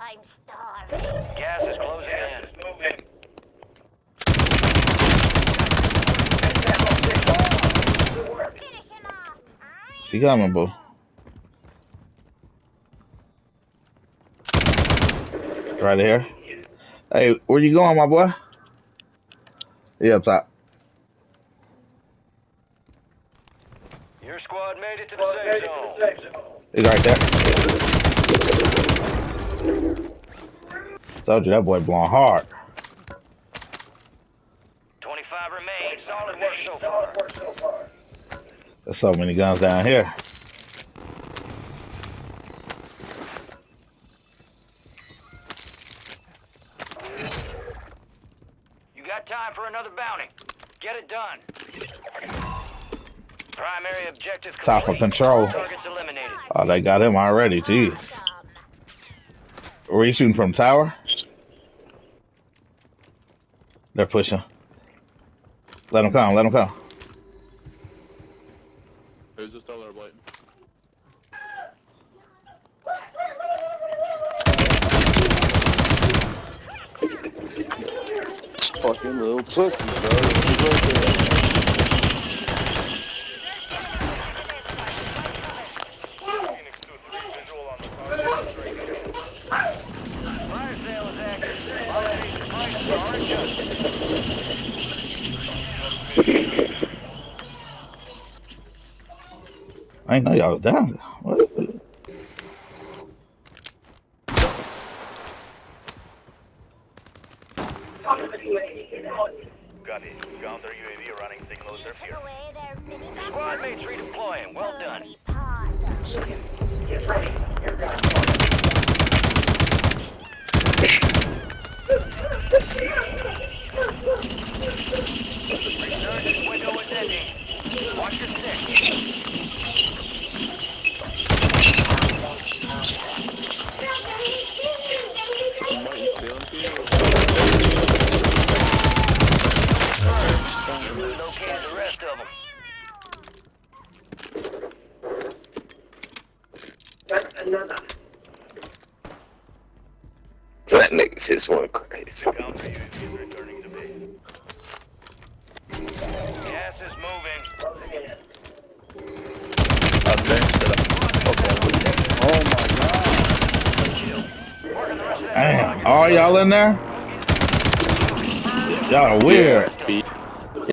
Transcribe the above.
I'm starving. Gas is closing in. Finish him off. She coming, boo. Right here. Hey, where you going, my boy? Yeah, up top. Your squad made it to the safe zone. He's right there. Told you that boy blowing hard. 25 remain. Solid work so far. There's so many guns down here. You got time for another bounty. Get it done. Primary objective Top of complete. control. Targets eliminated. Oh, they got him already. Jeez. Awesome. Were you shooting from tower? They're pushing. Let them come. Let them come. Who's the stellar blight? Fucking little pussy, bro. He's right there. Fire sale is active. All enemies prices are adjusted. I didn't know y'all was down. there. What? Copy. Counter UAV running signals are Took away their mini Squad mates redeploying. Well done. Of them. That nigga just went crazy. Counter UAV returning to base. Gas is moving. Up there. Oh my god. Working the rest of that Damn. All y'all in there? Y'all are weird.